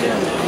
Yeah.